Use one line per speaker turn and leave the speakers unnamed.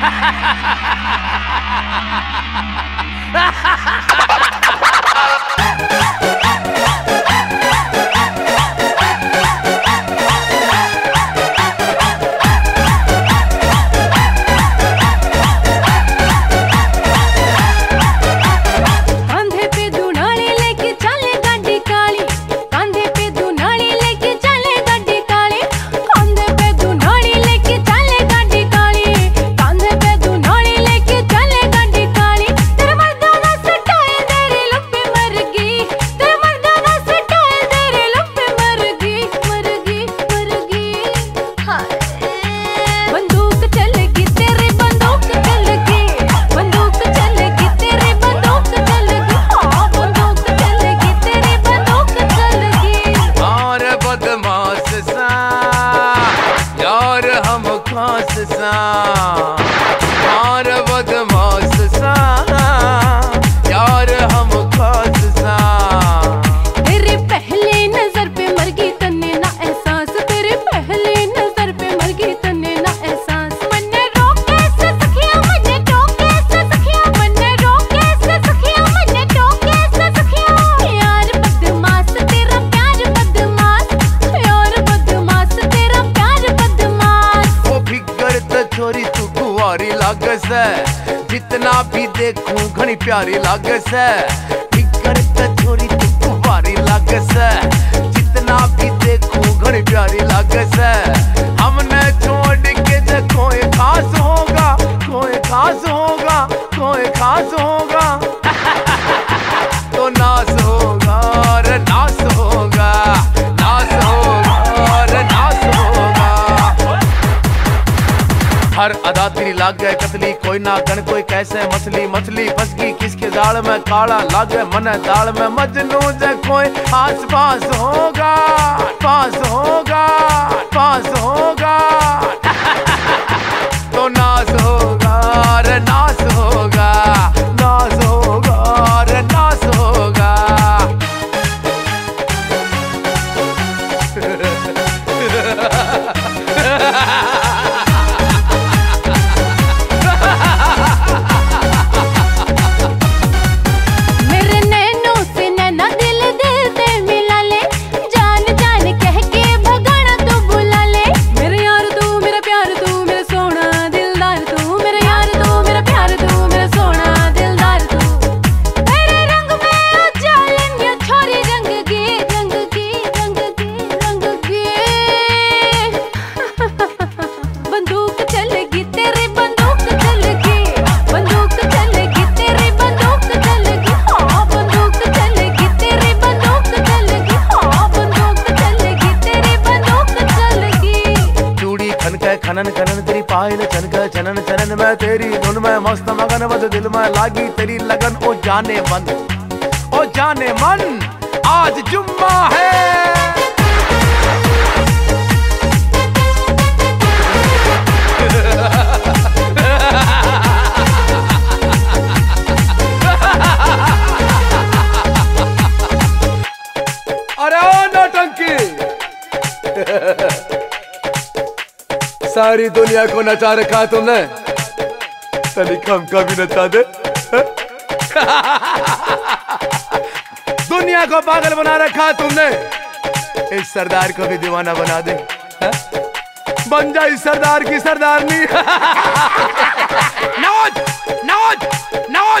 Ha ha ha ha ha ha हाँ।
जितना भी देखूँ, घनी प्यारी लागस। है फिकर तो छोरी जितना भी देखूँ, घनी प्यारी लागस। से मेरी लाग गए कतली कोई ना कण, कोई कैसे मछली मछली फसकी किसके दाल में काला लागे, मन दाल में मजनू जो कोई। आस पास होगा पास होगा।
है तेरी
धुन में मस्त मगन, बस दिल में लागी तेरी लगन। ओ जाने मन, ओ जाने मन, आज जुम्मा है। सारी दुनिया को नचा रखा तुमने। तनिक हमका भी नचा दे दुनिया को पागल बना रखा तुमने। इस सरदार को भी दीवाना बना दे। बन जा इस सरदार की सरदारनी। नौज नौज नौज